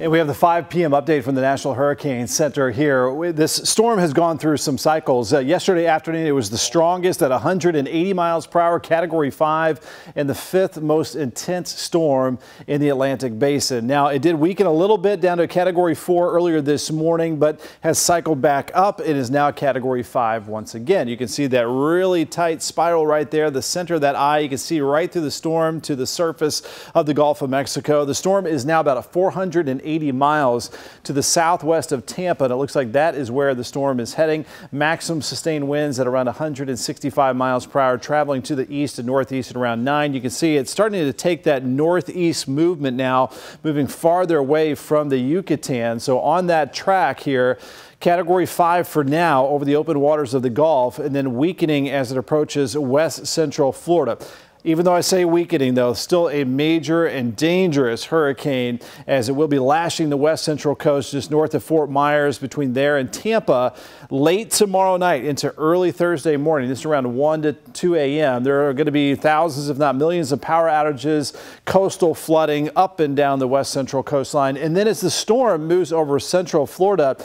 And we have the 5 p.m. update from the National Hurricane Center here. This storm has gone through some cycles. Uh, yesterday afternoon, it was the strongest at 180 miles per hour, category 5, and the fifth most intense storm in the Atlantic basin. Now, it did weaken a little bit down to category 4 earlier this morning, but has cycled back up. It is now category 5 once again. You can see that really tight spiral right there, the center of that eye. You can see right through the storm to the surface of the Gulf of Mexico. The storm is now about a 480 80 miles to the southwest of Tampa. And it looks like that is where the storm is heading. Maximum sustained winds at around 165 miles per hour, traveling to the east and northeast at around 9. You can see it's starting to take that northeast movement now, moving farther away from the Yucatan. So on that track here, Category 5 for now over the open waters of the Gulf and then weakening as it approaches west central Florida. Even though I say weakening, though, still a major and dangerous hurricane as it will be lashing the west central coast just north of Fort Myers between there and Tampa late tomorrow night into early Thursday morning. This is around 1 to 2 a.m. There are going to be thousands, if not millions, of power outages, coastal flooding up and down the west central coastline. And then as the storm moves over central Florida,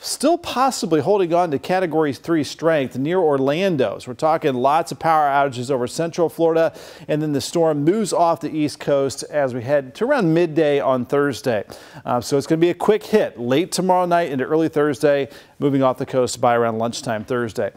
still possibly holding on to category three strength near Orlando. We're talking lots of power outages over central Florida and then the storm moves off the east coast as we head to around midday on Thursday. Uh, so it's going to be a quick hit late tomorrow night into early Thursday, moving off the coast by around lunchtime Thursday.